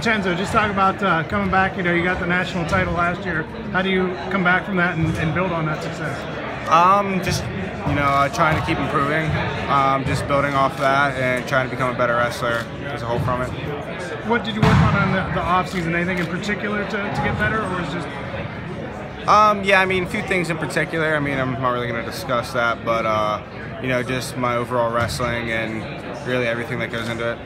Vincenzo, just talk about uh, coming back. You know, you got the national title last year. How do you come back from that and, and build on that success? Um, just you know, uh, trying to keep improving, um, just building off that and trying to become a better wrestler as a whole from it. What did you work on in the, the off season? Anything in particular to, to get better, or is just um, yeah, I mean, a few things in particular. I mean, I'm not really going to discuss that, but uh, you know, just my overall wrestling and really everything that goes into it.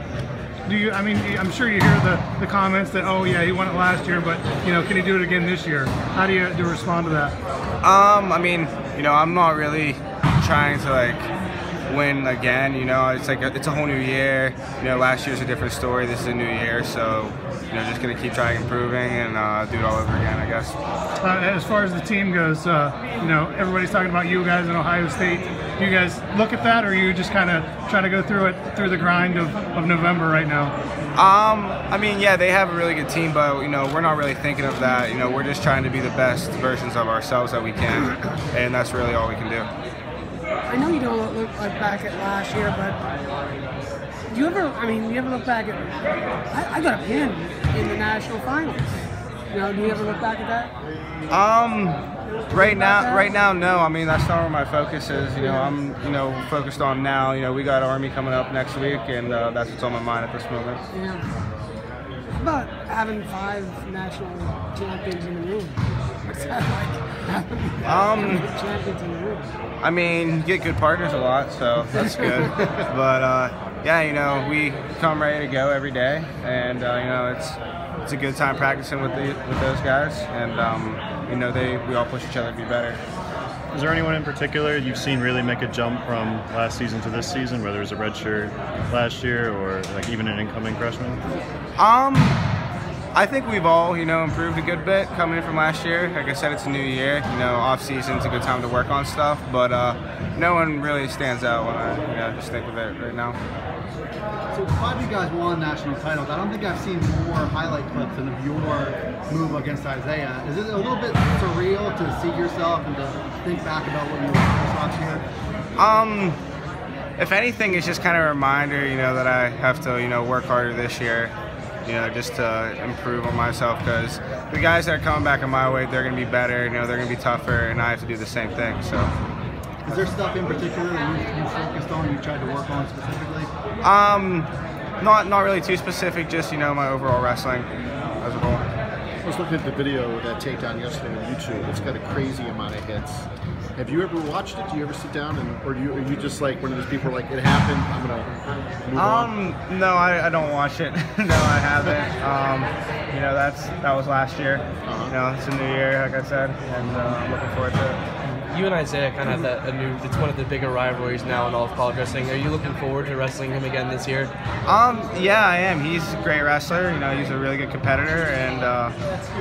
Do you? I mean, I'm sure you hear the, the comments that, oh yeah, he won it last year, but you know, can he do it again this year? How do you do you respond to that? Um, I mean, you know, I'm not really trying to like win again. You know, it's like a, it's a whole new year. You know, last year's a different story. This is a new year, so you know, just gonna keep trying improving and uh, do it all over again, I guess. Uh, as far as the team goes, uh, you know, everybody's talking about you guys in Ohio State. Do you guys look at that, or are you just kind of trying to go through it through the grind of, of November right now? Um, I mean, yeah, they have a really good team, but you know, we're not really thinking of that. You know, we're just trying to be the best versions of ourselves that we can, and that's really all we can do. I know you don't look like back at last year, but do you ever? I mean, do you ever look back at? I, I got a pin in the national finals. You know, do you ever look back at that? Um, right now, right now, no. I mean, that's not where my focus is. You know, I'm, you know, focused on now. You know, we got Army coming up next week, and uh, that's what's on my mind at this moment. Yeah. About having five national champions in the room? What's that like? Um, champions in the room. I mean, you get good partners a lot, so that's good. but uh, yeah, you know, we come ready to go every day, and uh, you know, it's it's a good time practicing with the with those guys, and um, you know, they we all push each other to be better. Is there anyone in particular you've seen really make a jump from last season to this season, whether it was a red shirt last year or like even an incoming freshman? Um, I think we've all, you know, improved a good bit coming in from last year. Like I said, it's a new year. You know, off season's a good time to work on stuff, but uh, no one really stands out when I, you know, just think of it right now. So five of you guys won national titles. I don't think I've seen more highlight clips than of your move against Isaiah. Is it a little bit surreal to see yourself and to think back about what you were last year? Um, if anything, it's just kind of a reminder, you know, that I have to, you know, work harder this year, you know, just to improve on myself because the guys that are coming back in my weight, they're going to be better, you know, they're going to be tougher, and I have to do the same thing. So. Is there stuff in particular that you, you focused on, you tried to work on specifically? Um, not not really too specific, just you know my overall wrestling as a whole. I was looking at the video that takedown yesterday on YouTube. It's got a crazy amount of hits. Have you ever watched it? Do you ever sit down and, or do you, are you just like one of those people like it happened? I'm gonna move um, on. no, I, I don't watch it. no, I haven't. Um, you know, that's that was last year. Uh-huh. You know, it's a new year, like I said, and uh, I'm looking forward to it you and Isaiah kind of have that a new. It's one of the bigger rivalries now in all of college wrestling. Are you looking forward to wrestling him again this year? Um, yeah, I am. He's a great wrestler. You know, he's a really good competitor, and uh,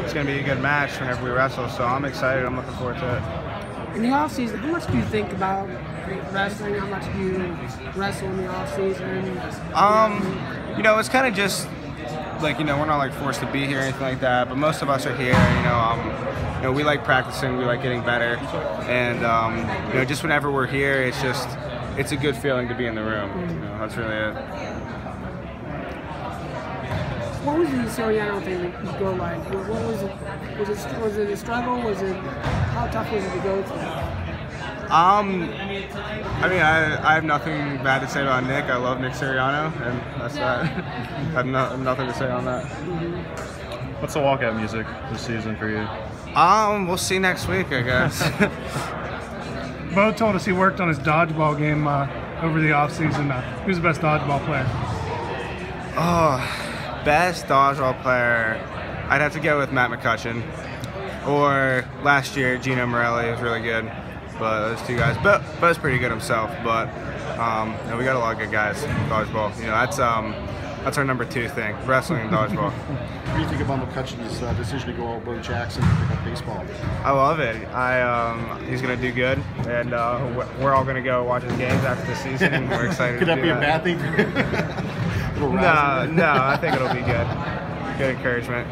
it's going to be a good match whenever we wrestle. So I'm excited. I'm looking forward to it. In the off season, how much do you think about wrestling? How much do you wrestle in the off season? Um, you know, it's kind of just like you know we're not like forced to be here or anything like that but most of us are here you know um, you know we like practicing we like getting better and um, you know just whenever we're here it's just it's a good feeling to be in the room you know, that's really it what was the Suriano thing you go like? What was it? Was it was it a struggle? Was it how tough was it to go through? Um, I mean, I, I have nothing bad to say about Nick. I love Nick Suriano, and that's that. I have no, nothing to say on that. What's the walkout music this season for you? Um, we'll see next week, I guess. Bo told us he worked on his dodgeball game uh, over the offseason. Uh, who's the best dodgeball player? Oh, best dodgeball player. I'd have to go with Matt McCutcheon. Or last year, Gino Morelli was really good but those two guys. But Bo's pretty good himself. But um, you know, we got a lot of good guys in dodgeball. You know, that's um, that's our number two thing: wrestling and dodgeball. what do you think about McCutcheon's uh, decision to go all Bo Jackson and pick up baseball? I love it. I um, he's gonna do good, and uh, we're all gonna go watch his games after the season. and We're excited. Could that be that. a bad thing? no, no, I think it'll be good. Good encouragement.